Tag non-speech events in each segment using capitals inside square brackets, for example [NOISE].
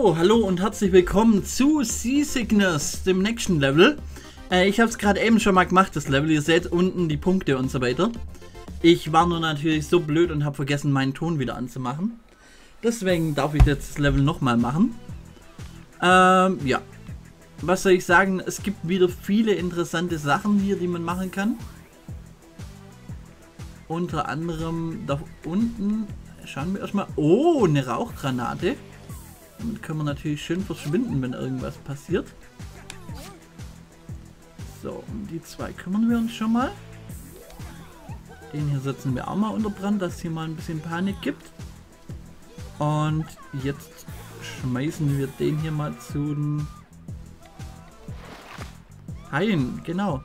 Hallo und herzlich willkommen zu Seasickness, dem nächsten Level. Äh, ich habe es gerade eben schon mal gemacht, das Level. Ihr seht unten die Punkte und so weiter. Ich war nur natürlich so blöd und habe vergessen, meinen Ton wieder anzumachen. Deswegen darf ich jetzt das Level nochmal machen. Ähm, ja. Was soll ich sagen? Es gibt wieder viele interessante Sachen hier, die man machen kann. Unter anderem da unten. Schauen wir erstmal. Oh, eine Rauchgranate. Damit können wir natürlich schön verschwinden, wenn irgendwas passiert. So, um die zwei kümmern wir uns schon mal. Den hier setzen wir auch mal unter Brand, dass hier mal ein bisschen Panik gibt. Und jetzt schmeißen wir den hier mal zu den Haien, genau.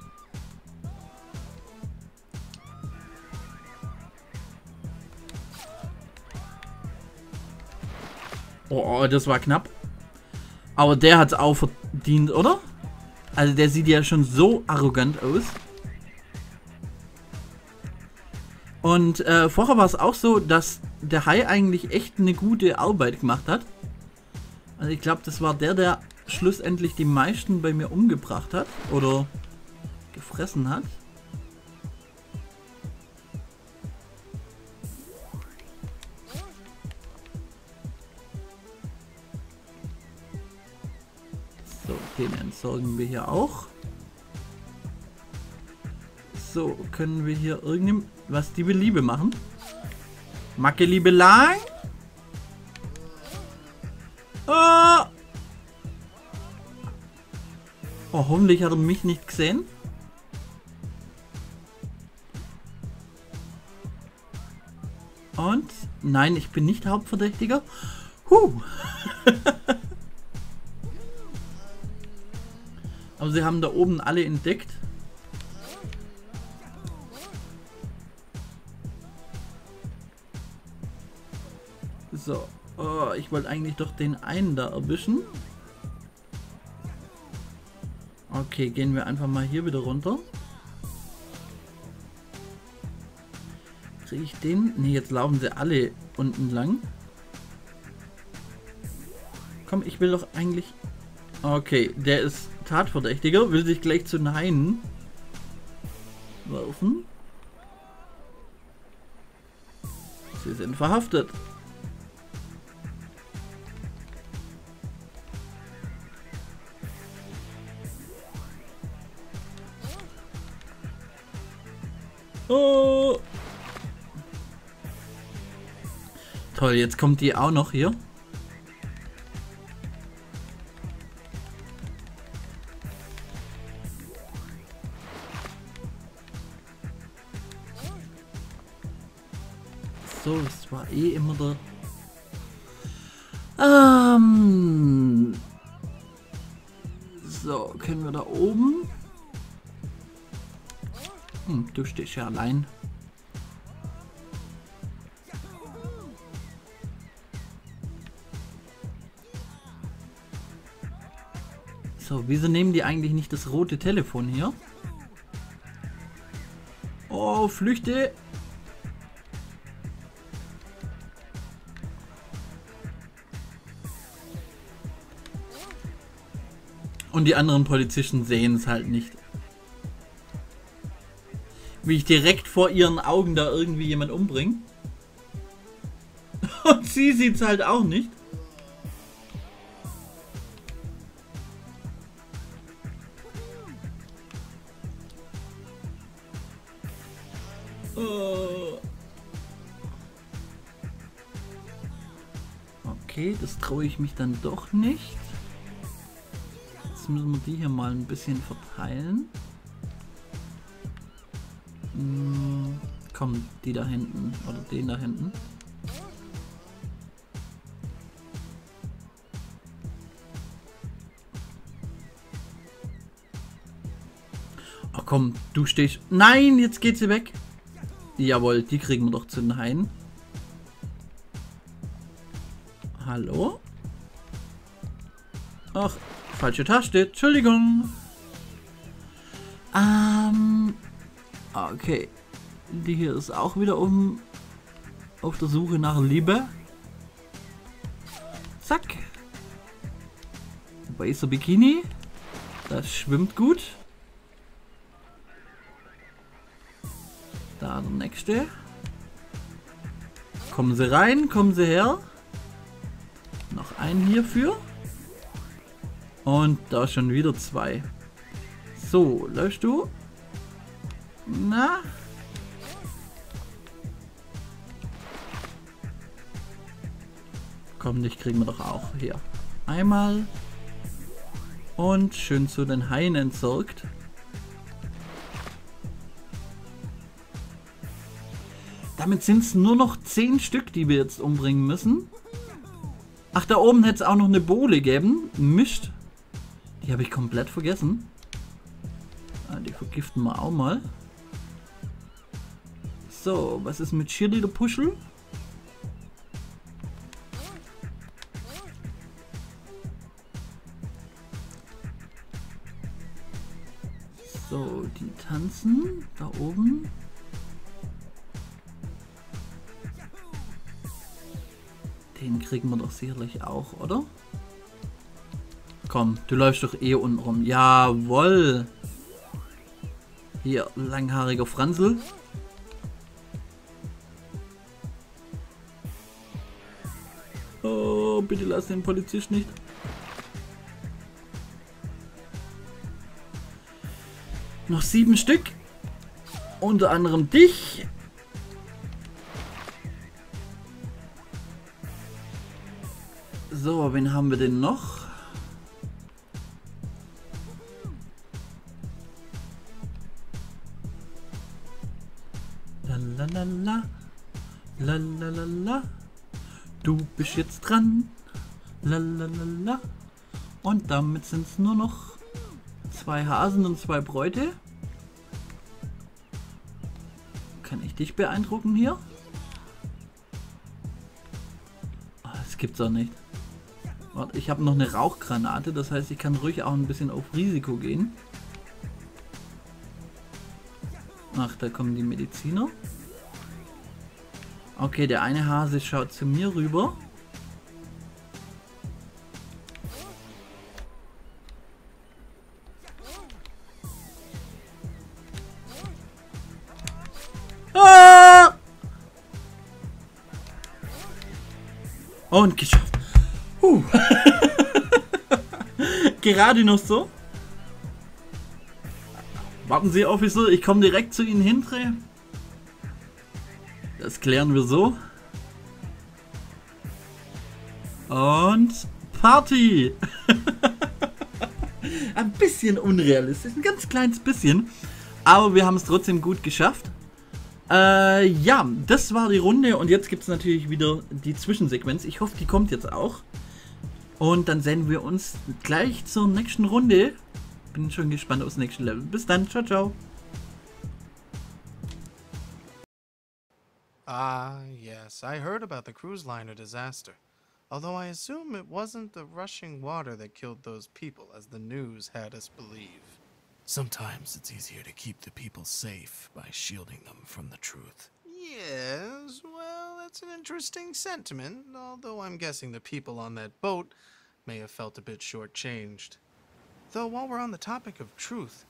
Oh, oh, das war knapp. Aber der hat es auch verdient, oder? Also der sieht ja schon so arrogant aus. Und äh, vorher war es auch so, dass der Hai eigentlich echt eine gute Arbeit gemacht hat. Also ich glaube, das war der, der schlussendlich die meisten bei mir umgebracht hat. Oder gefressen hat. So, den entsorgen wir hier auch. So, können wir hier irgendwas die Liebe machen? Macke Liebe lang? Oh! oh, hoffentlich hat er mich nicht gesehen. Und? Nein, ich bin nicht Hauptverdächtiger. Huh! [LAUGHS] Aber sie haben da oben alle entdeckt. So. Oh, ich wollte eigentlich doch den einen da erwischen. Okay, gehen wir einfach mal hier wieder runter. Kriege ich den? Ne, jetzt laufen sie alle unten lang. Komm, ich will doch eigentlich... Okay, der ist Tatverdächtiger, will sich gleich zu Nein werfen. Sie sind verhaftet. Oh. Toll, jetzt kommt die auch noch hier. So, es war eh immer der... Ähm... So, können wir da oben... Hm, du stehst ja allein. So, wieso nehmen die eigentlich nicht das rote Telefon hier? Oh, flüchte! Und die anderen Polizisten sehen es halt nicht. Wie ich direkt vor ihren Augen da irgendwie jemand umbringe. [LAUGHS] Und sie sieht es halt auch nicht. Oh. Okay, das traue ich mich dann doch nicht. Jetzt müssen wir die hier mal ein bisschen verteilen. Hm, komm, die da hinten. Oder den da hinten. Ach komm, du stehst... Nein, jetzt geht sie weg. Jawohl, die kriegen wir doch zu Haien. Hallo? Ach, Falsche Taste. Entschuldigung. Ähm. Okay. Die hier ist auch wieder um auf der Suche nach Liebe. Zack. Weißer Bikini. Das schwimmt gut. Da der nächste. Kommen Sie rein, kommen Sie her. Noch einen hierfür. Und da schon wieder zwei. So, läufst du? Na? Komm, dich kriegen wir doch auch. Hier. Einmal. Und schön zu den Haien entsorgt. Damit sind es nur noch 10 Stück, die wir jetzt umbringen müssen. Ach, da oben hätte es auch noch eine Bohle geben. Mischt. Die habe ich komplett vergessen. Ah, die vergiften wir auch mal. So, was ist mit Cheerleader Puschel? So, die tanzen da oben. Den kriegen wir doch sicherlich auch, oder? Komm, du läufst doch eh unten rum. Jawoll. Hier, langhaariger Franzl. Oh, bitte lass den Polizist nicht. Noch sieben Stück. Unter anderem dich. So, wen haben wir denn noch? La la la la. La la la la. Du bist jetzt dran. La la la la. Und damit sind es nur noch zwei Hasen und zwei Bräute. Kann ich dich beeindrucken hier? Oh, das gibt's auch nicht. Warte, ich habe noch eine Rauchgranate, das heißt, ich kann ruhig auch ein bisschen auf Risiko gehen. Ach, da kommen die Mediziner. Okay, der eine Hase schaut zu mir rüber. Ah! Und geschafft. Huh. [LAUGHS] Gerade noch so. Warten Sie, Officer, ich komme direkt zu Ihnen hintre. Das klären wir so. Und Party! [LAUGHS] ein bisschen unrealistisch, ein ganz kleines bisschen. Aber wir haben es trotzdem gut geschafft. Äh, ja, das war die Runde und jetzt gibt es natürlich wieder die Zwischensequenz. Ich hoffe, die kommt jetzt auch. Und dann sehen wir uns gleich zur nächsten Runde. Bin schon gespannt aufs nächste Level. Bis dann, ciao, ciao. Ah, yes, I heard about the cruise liner disaster. Although I assume it wasn't the rushing water that killed those people, as the news had us believe. Sometimes it's easier to keep the people safe by shielding them from the truth. Yes, well, that's an interesting sentiment, although I'm guessing the people on that boat may have felt a bit shortchanged. Though, while we're on the topic of truth,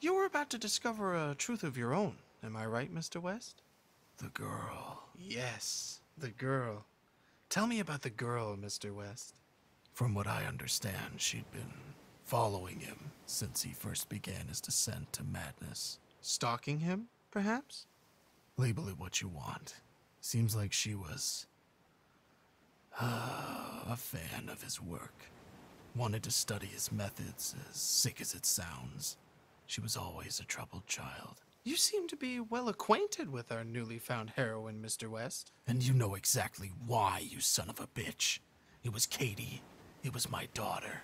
you were about to discover a truth of your own, am I right, Mr. West? The girl. Yes, the girl. Tell me about the girl, Mr. West. From what I understand, she'd been following him since he first began his descent to madness. Stalking him, perhaps? Label it what you want. Seems like she was uh, a fan of his work. Wanted to study his methods, as sick as it sounds. She was always a troubled child. You seem to be well acquainted with our newly found heroine, Mr. West. And you know exactly why, you son of a bitch. It was Katie. It was my daughter.